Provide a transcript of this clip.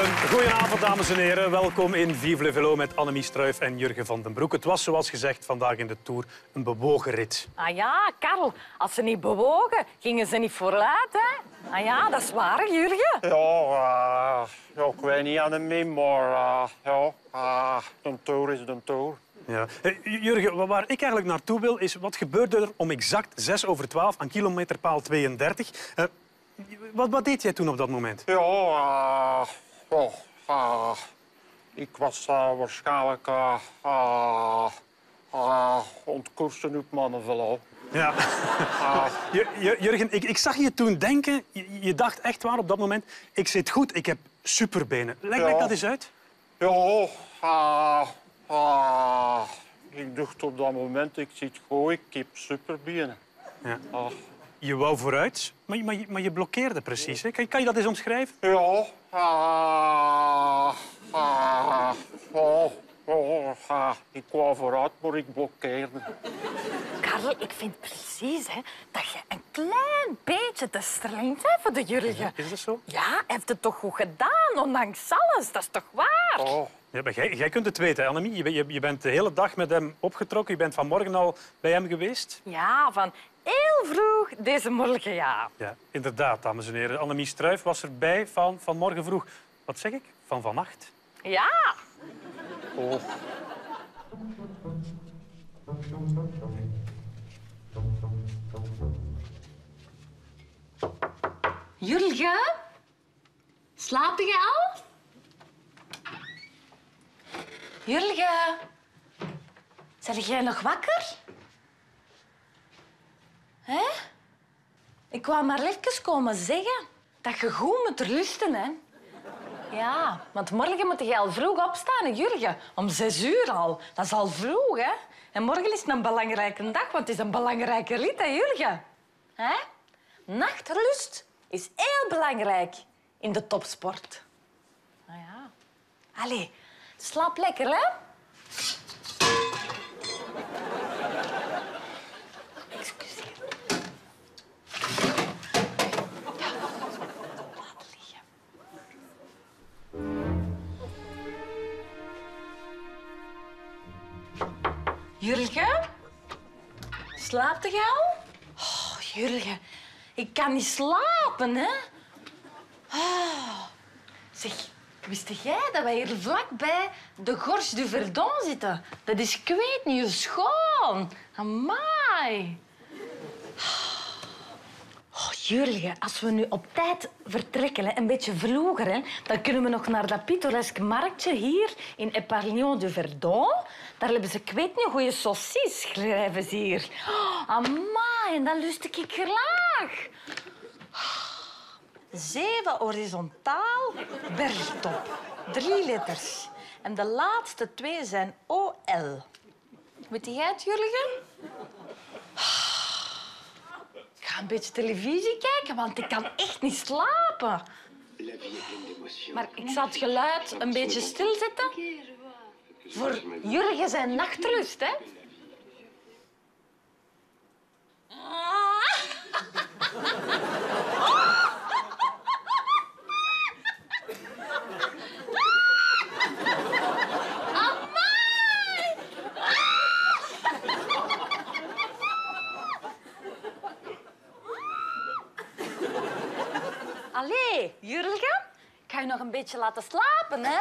Goedenavond, dames en heren. Welkom in Vive le Velo met Annemie Struijf en Jurgen van den Broek. Het was, zoals gezegd, vandaag in de Tour een bewogen rit. Ah ja, Karel, als ze niet bewogen, gingen ze niet vooruit, hè? Ah ja, dat is waar, Jurgen. Ja, uh, ik weet niet aan de maar uh, ja, uh, de Tour is de Tour. Ja. Eh, Jurgen, waar ik eigenlijk naartoe wil, is wat gebeurde er om exact 6 over 12 aan kilometerpaal 32? Uh, wat, wat deed jij toen op dat moment? Ja, uh, oh, uh, ik was uh, waarschijnlijk uh, uh, ontkoersen op mannenvelo. Ja. Jurgen, ik, ik, zag je toen denken, je, je, dacht echt waar op dat moment, ik zit goed, ik heb superbenen. Leg, ja. dat eens uit. Ja, uh, ik dacht op dat moment, ik zit goed, ik heb superbenen. Ja. Je wou vooruit, maar je, maar je, maar je blokkeerde precies. Hè? Kan, kan, je dat eens omschrijven? Ja. Oh, ik wou vooruit, maar ik blokkeerde. Karel, ik vind precies hè, dat je een klein beetje te streng bent voor de Jurgen. Is dat zo? Ja, hij heeft het toch goed gedaan, ondanks alles. Dat is toch waar? Oh. Ja, maar jij, jij kunt het weten, Annemie. Je, je, je, bent de hele dag met hem opgetrokken. Je bent vanmorgen al bij hem geweest. Ja, van heel vroeg deze morgen, ja. Ja, inderdaad, dames en heren. Annemie Struijf was erbij van vanmorgen vroeg. Wat zeg ik? Van vannacht? Ja. Oh. Jurgen? Slaap je al? Jurgen? Zeg jij nog wakker? Hè? Ik wou maar even komen zeggen dat je goed moet rusten, hè? Ja, want morgen moet je al vroeg opstaan, Jurgen. Om zes uur al. Dat is al vroeg, hè? En morgen is het een belangrijke dag, want het is een belangrijke rit, Jurgen? Hè? Nachtrust is heel belangrijk in de topsport. Nou ja. Allee, slaap lekker, hè? Jurgen? Slaapt je al? Oh, Jurgen, ik kan niet slapen, hè? Oh. Zeg, wist jij dat wij hier vlakbij de Gorge du Verdon zitten? Dat is, ik weet schoon. Amai. Jurgen, als we nu op tijd vertrekken, een beetje vroeger, dan kunnen we nog naar dat pittoreske marktje hier in Epargnon du Verdon. Daar hebben ze, ik weet niet, goede saucis, schrijven hier. Oh, amai, en dat lust ik graag. Zeven horizontaal, bergtop. Drie letters. En de laatste twee zijn OL. Weet jij het, Jurgen? Een beetje televisie kijken, want ik kan echt niet slapen. Maar ik zal het geluid een beetje stilzetten. Voor Jurgen zijn nachtrust, hè? Allee, Jurgen, ik ga je nog een beetje laten slapen, hè?